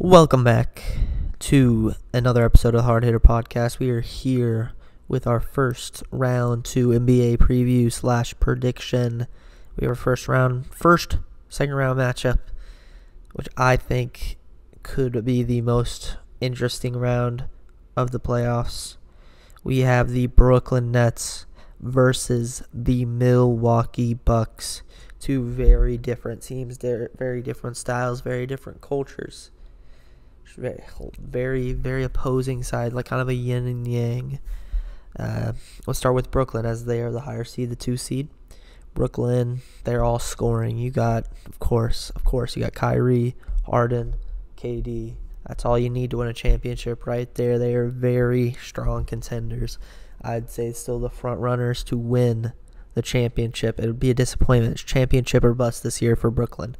Welcome back to another episode of the Hard Hitter Podcast. We are here with our first round two NBA preview slash prediction. We have our first round, first second round matchup, which I think could be the most interesting round of the playoffs. We have the Brooklyn Nets versus the Milwaukee Bucks. Two very different teams, they're very different styles, very different cultures. Very, very, very opposing side, like kind of a yin and yang. Uh, we'll start with Brooklyn as they are the higher seed, the two seed. Brooklyn, they're all scoring. You got, of course, of course, you got Kyrie, Harden, KD. That's all you need to win a championship right there. They are very strong contenders. I'd say still the front runners to win the championship. It would be a disappointment. It's championship or bust this year for Brooklyn.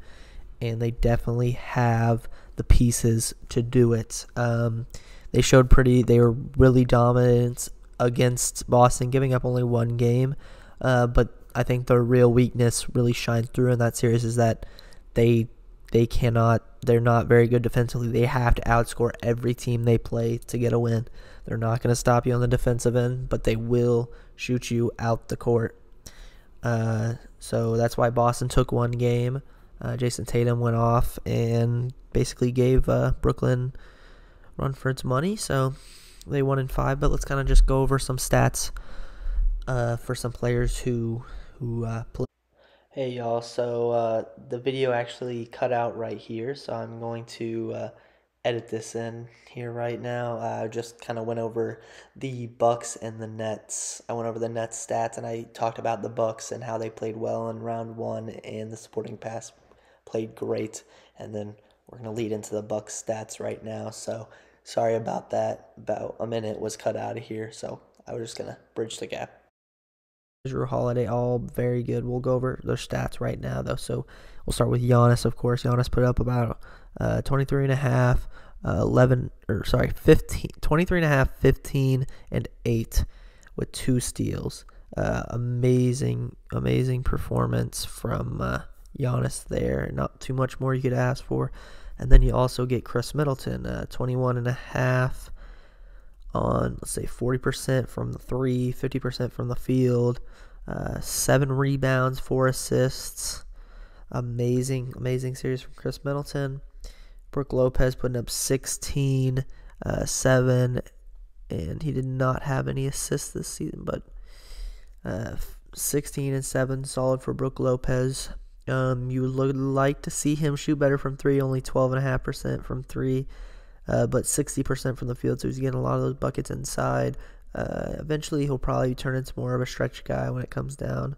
And they definitely have the pieces to do it. Um, they showed pretty, they were really dominant against Boston, giving up only one game. Uh, but I think the real weakness really shines through in that series is that they they cannot they're not very good defensively. They have to outscore every team they play to get a win. They're not going to stop you on the defensive end, but they will shoot you out the court. Uh, so that's why Boston took one game. Uh, Jayson Tatum went off and basically gave uh, Brooklyn run for its money. So they won in five. But let's kind of just go over some stats uh, for some players who who uh, play. Hey y'all, so uh, the video actually cut out right here, so I'm going to uh, edit this in here right now. I just kind of went over the Bucks and the Nets. I went over the Nets stats and I talked about the Bucks and how they played well in round one and the supporting pass played great. And then we're gonna lead into the Bucks stats right now. So sorry about that. About a minute was cut out of here, so I was just gonna bridge the gap. Jrue Holiday, all very good. We'll go over their stats right now, though. So we'll start with Giannis, of course. Giannis put up about uh, 23 and a half, uh, 11, or sorry, 15, 23 and a half, 15, and 8 with two steals. Uh, amazing, amazing performance from uh, Giannis there. Not too much more you could ask for. And then you also get Khris Middleton, uh, 21 and a half on, let's say, 40% from the three, 50% from the field, uh, seven rebounds, four assists. Amazing, amazing series from Khris Middleton. Brook Lopez putting up 16, uh, 7, and he did not have any assists this season, but uh, 16 and 7, solid for Brook Lopez. Um, you would like to see him shoot better from three, only 12.5% from three uh, but 60% from the field, so he's getting a lot of those buckets inside. Uh, eventually, he'll probably turn into more of a stretch guy when it comes down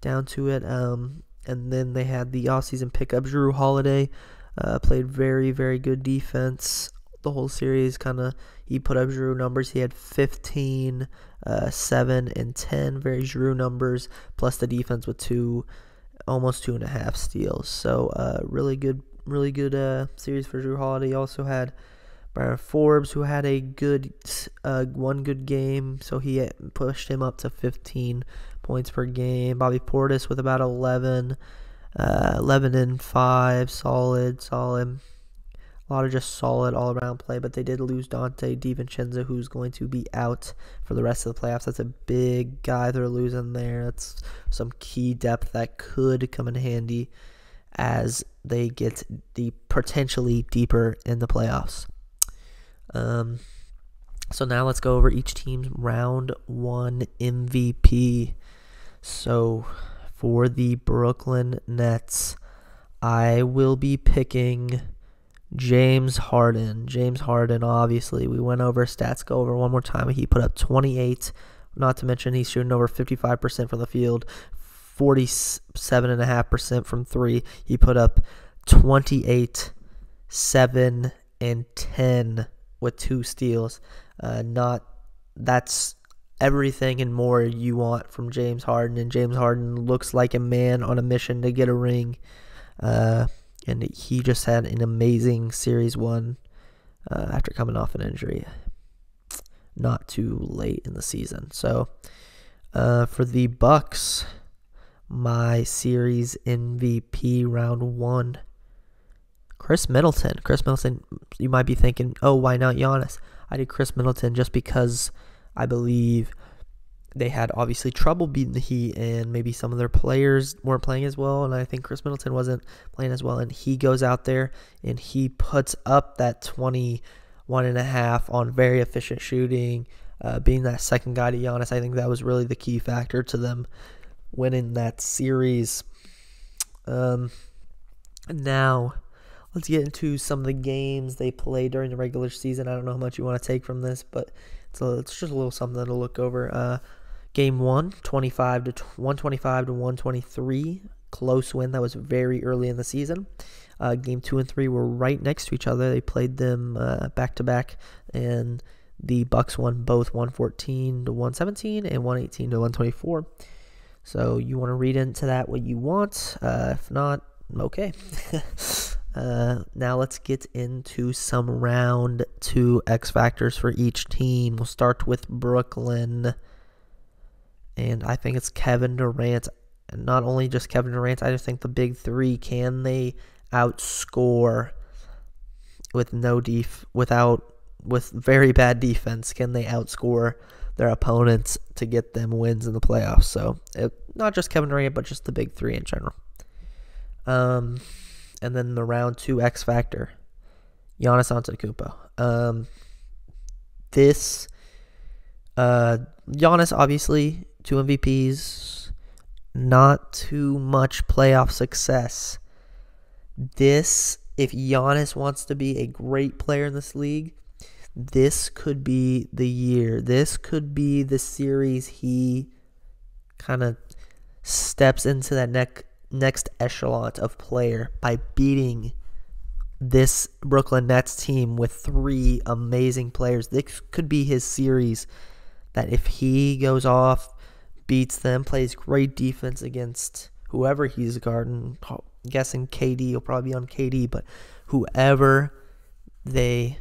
down to it. Um, and then they had the offseason pickup. Jrue Holiday uh, played very, very good defense the whole series. Kind of, he put up Jrue numbers. He had 15, uh, 7, and 10 very Jrue numbers, plus the defense with two, almost two and a half steals. So, uh, really good, really good uh, series for Jrue Holiday. He also had Bryn Forbes, who had a good uh, one good game, so he pushed him up to 15 points per game. Bobby Portis with about 11, uh, 11 and 5, solid, solid. A lot of just solid all around play, but they did lose Donte DiVincenzo, who's going to be out for the rest of the playoffs. That's a big guy they're losing there. That's some key depth that could come in handy as they get deep, potentially deeper in the playoffs. Um, so now let's go over each team's round one MVP. So for the Brooklyn Nets, I will be picking James Harden. James Harden, obviously, we went over stats. Go over one more time. He put up 28. Not to mention he's shooting over 55% from the field, 47.5% from three. He put up 28, 7, and 10 with two steals. Uh, not that's everything and more you want from James Harden, and James Harden looks like a man on a mission to get a ring. Uh, and he just had an amazing series one uh, after coming off an injury, not too late in the season. So uh, for the Bucks, my series MVP round one, Khris Middleton. Khris Middleton, you might be thinking, oh, why not Giannis? I did Khris Middleton just because I believe they had obviously trouble beating the Heat, and maybe some of their players weren't playing as well. And I think Khris Middleton wasn't playing as well. And he goes out there and he puts up that 21 and a half on very efficient shooting, uh, being that second guy to Giannis. I think that was really the key factor to them winning that series. Um, now, let's get into some of the games they played during the regular season. I don't know how much you want to take from this, but it's, a, it's just a little something to look over. Uh, game one, 25 to 125 to 123, close win. That was very early in the season. Uh, game two and three were right next to each other. They played them back to back, and the Bucks won both 114 to 117 and 118 to 124. So you want to read into that what you want. Uh, if not, okay. uh, now let's get into some round two X factors for each team. We'll start with Brooklyn, and I think it's Kevin Durant. And not only just Kevin Durant, I just think the big three can they outscore with no def without with very bad defense? Can they outscore their opponents to get them wins in the playoffs. So it, not just Kevin Durant, but just the big three in general. Um, and then the round two X factor, Giannis Antetokounmpo. Um, this, uh, Giannis obviously two MVPs, not too much playoff success. This, if Giannis wants to be a great player in this league, this could be the year. This could be the series he kind of steps into that neck, next echelon of player by beating this Brooklyn Nets team with three amazing players. This could be his series that if he goes off, beats them, plays great defense against whoever he's guarding, I'm guessing KD he'll probably be on KD, but whoever they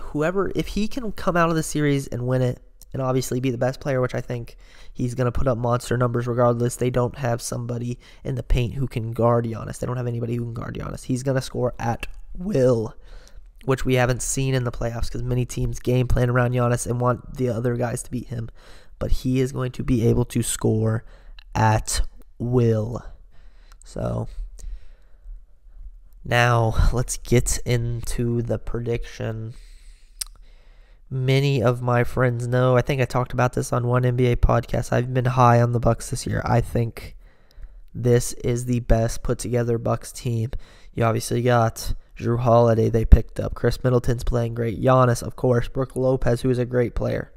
whoever, if he can come out of the series and win it, and obviously be the best player, which I think he's going to put up monster numbers regardless. They don't have somebody in the paint who can guard Giannis. They don't have anybody who can guard Giannis. He's going to score at will, which we haven't seen in the playoffs because many teams game plan around Giannis and want the other guys to beat him. But he is going to be able to score at will. So now let's get into the prediction many of my friends know. I think I talked about this on one NBA podcast. I've been high on the Bucks this year. I think this is the best put together Bucks team. You obviously got Jrue Holiday they picked up. Khris Middleton's playing great. Giannis, of course. Brook Lopez, who is a great player.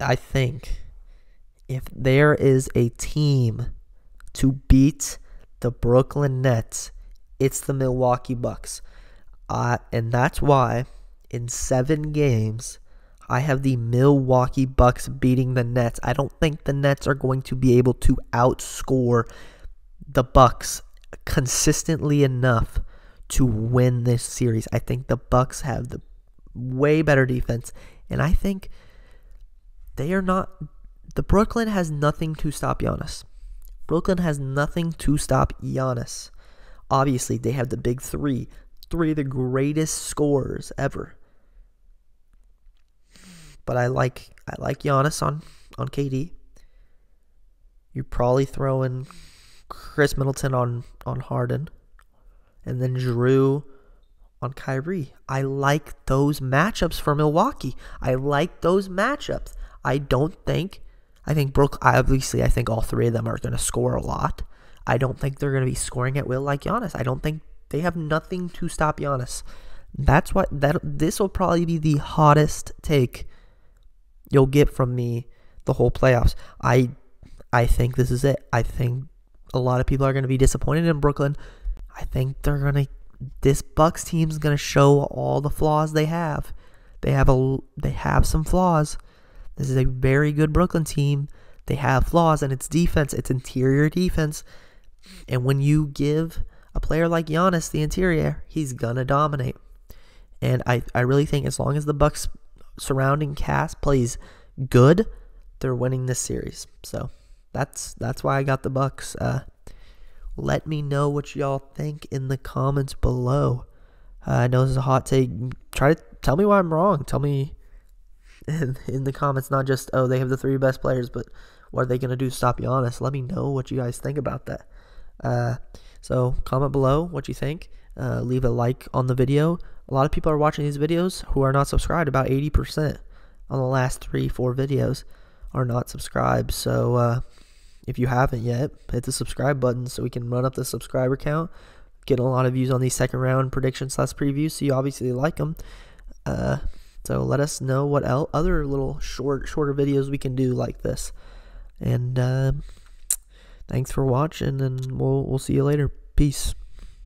I think if there is a team to beat the Brooklyn Nets, it's the Milwaukee Bucks. Uh, and that's why in seven games, I have the Milwaukee Bucks beating the Nets. I don't think the Nets are going to be able to outscore the Bucks consistently enough to win this series. I think the Bucks have the way better defense and I think they are not the Brooklyn has nothing to stop Giannis. Brooklyn has nothing to stop Giannis. Obviously, they have the big 3, three of the greatest scorers ever. But I like I like Giannis on on KD. You probably throw in Khris Middleton on on Harden, and then Jrue on Kyrie. I like those matchups for Milwaukee. I like those matchups. I don't think I think Brook obviously I think all three of them are going to score a lot. I don't think they're going to be scoring at will like Giannis. I don't think they have nothing to stop Giannis. That's what that this will probably be the hottest take you'll get from me the whole playoffs. I I think this is it. I think a lot of people are going to be disappointed in Brooklyn. I think they're going to this Bucks team's going to show all the flaws they have. They have a they have some flaws. This is a very good Brooklyn team. They have flaws and it's defense, it's interior defense. And when you give a player like Giannis the interior, he's to dominate. And I, I really think as long as the Bucks surrounding cast plays good, they're winning this series. So that's that's why I got the Bucks. Uh, let me know what y'all think in the comments below. Uh, I know this is a hot take. Try to tell me why I'm wrong. Tell me in, the comments, not just, oh, they have the three best players, but what are they going to do to stop Giannis? Let me know what you guys think about that. Uh, so comment below what you think. Uh, leave a like on the video. A lot of people are watching these videos who are not subscribed. About 80% on the last three, four videos are not subscribed. So uh, if you haven't yet, hit the subscribe button so we can run up the subscriber count. Getting a lot of views on these second round predictions slash previews, so you obviously like them. Uh, so let us know what el- other little short, shorter videos we can do like this. And uh, thanks for watching, and we'll we'll see you later. Peace.